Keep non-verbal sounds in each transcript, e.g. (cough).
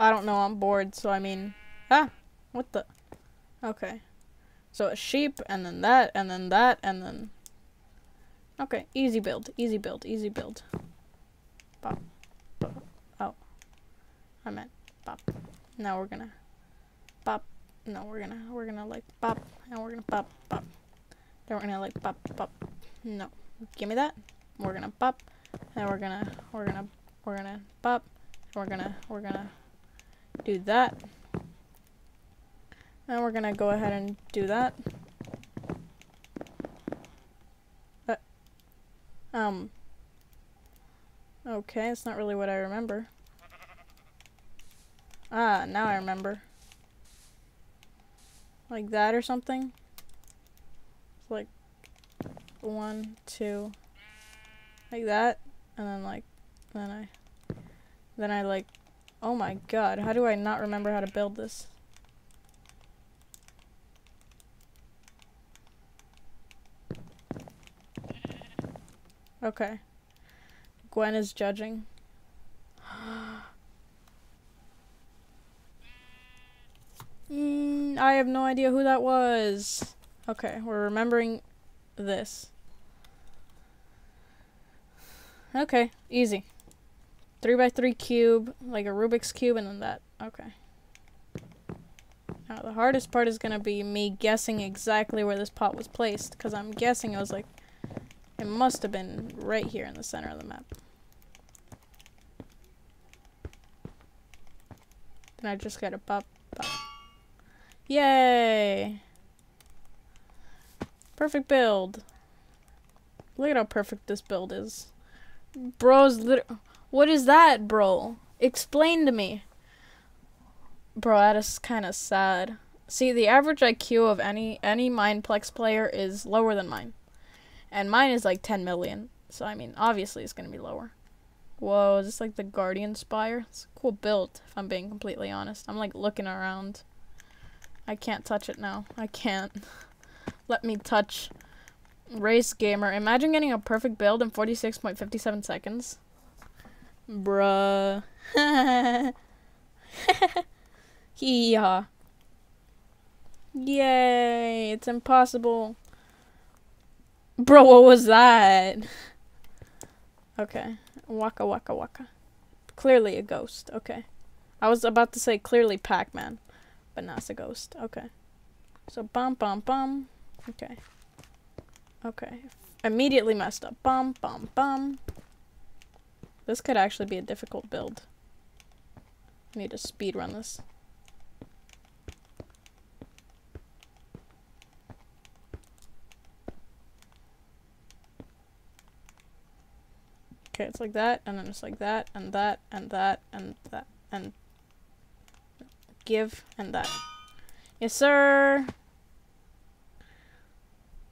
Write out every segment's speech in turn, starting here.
I don't know, I'm bored, so I mean, ah, what the, okay. So a sheep, and then that, and then that, and then, okay, easy build, easy build, easy build. Pop, pop, oh, I meant pop. Now we're gonna pop, no, we're gonna, we're gonna like pop, and we're gonna pop, pop. Then we're gonna like pop, pop, no, give me that. We're gonna pop, and we're gonna, we're gonna, we're gonna pop, we're gonna, we're gonna do that. And we're gonna go ahead and do that. Uh, um. Okay, it's not really what I remember. Ah, now I remember. Like that or something? It's like one, two, like that, and then like, then I, then I like Oh my god, how do I not remember how to build this? Okay. Gwen is judging. (gasps) mm, I have no idea who that was. Okay, we're remembering this. Okay, easy. 3 by 3 cube, like a Rubik's Cube, and then that. Okay. Now, the hardest part is going to be me guessing exactly where this pot was placed, because I'm guessing it was like, it must have been right here in the center of the map. Then I just gotta pop, pop. Yay! Perfect build. Look at how perfect this build is. Bro's literally... What is that, bro? Explain to me. Bro, that is kind of sad. See, the average IQ of any any Mineplex player is lower than mine. And mine is like 10 million. So, I mean, obviously it's going to be lower. Whoa, is this like the Guardian Spire? It's a cool build, if I'm being completely honest. I'm like looking around. I can't touch it now. I can't. (laughs) Let me touch Race Gamer. Imagine getting a perfect build in 46.57 seconds. Bruh. (laughs) yeah. Yay, it's impossible. Bro, what was that? Okay. Waka waka waka. Clearly a ghost. Okay. I was about to say clearly Pac-Man. But not a ghost. Okay. So bum bum bum. Okay. Okay. Immediately messed up. Bum bum bum. This could actually be a difficult build. I need to speed run this. Okay, it's like that, and then it's like that, and that, and that, and that, and give, and that. Yes, sir!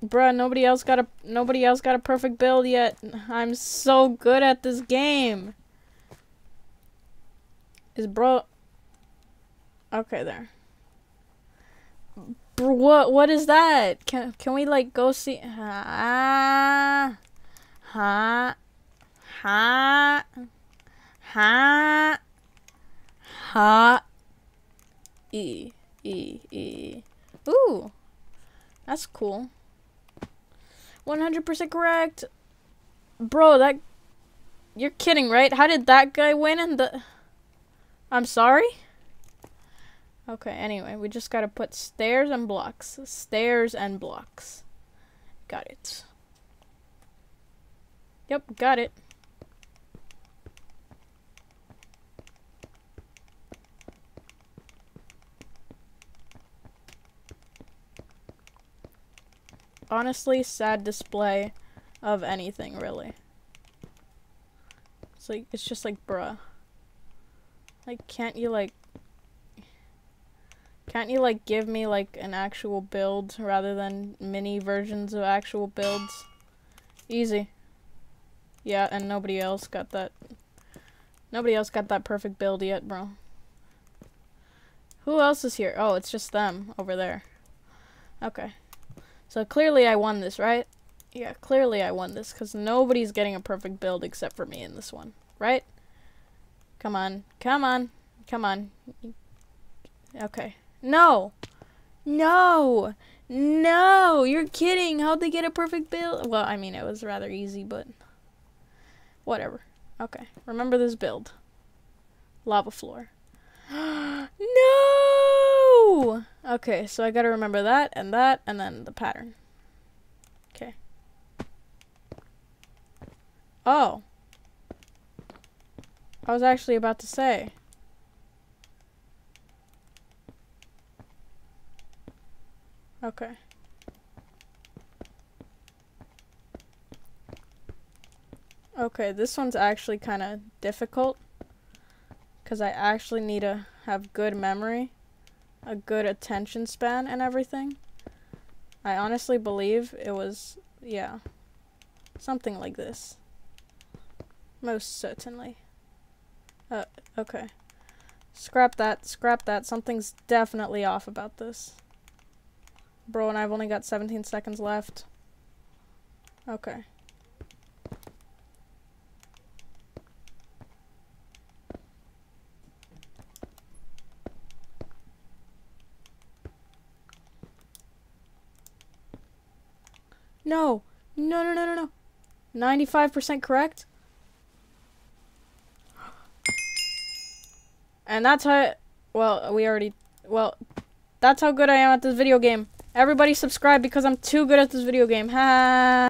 Bruh, nobody else got a nobody else got a perfect build yet. I'm so good at this game. Is bro Okay there. Bro, what what is that? Can can we like go see ha ha ha ha ha e e e Ooh. That's cool. 100% correct. Bro, that... You're kidding, right? How did that guy win and the... I'm sorry? Okay, anyway, we just gotta put stairs and blocks. Stairs and blocks. Got it. Yep, got it. Honestly sad display of anything really. It's like it's just like bruh. Like can't you like can't you like give me like an actual build rather than mini versions of actual builds? Easy. Yeah, and nobody else got that nobody else got that perfect build yet, bro. Who else is here? Oh, it's just them over there. Okay. So clearly I won this, right? Yeah, clearly I won this, because nobody's getting a perfect build except for me in this one, right? Come on, come on. Come on. Okay. No! No! No! You're kidding! How'd they get a perfect build? Well, I mean, it was rather easy, but... Whatever. Okay. Remember this build. Lava floor. (gasps) no! Okay, so I gotta remember that, and that, and then the pattern. Okay. Oh. I was actually about to say. Okay. Okay, this one's actually kind of difficult. Because I actually need to have good memory. A good attention span and everything. I honestly believe it was, yeah. Something like this. Most certainly. Uh, okay. Scrap that, scrap that. Something's definitely off about this. Bro, and I've only got 17 seconds left. Okay. No. No, no, no, no, no. 95% correct? And that's how, well, we already, well, that's how good I am at this video game. Everybody subscribe because I'm too good at this video game. Ha.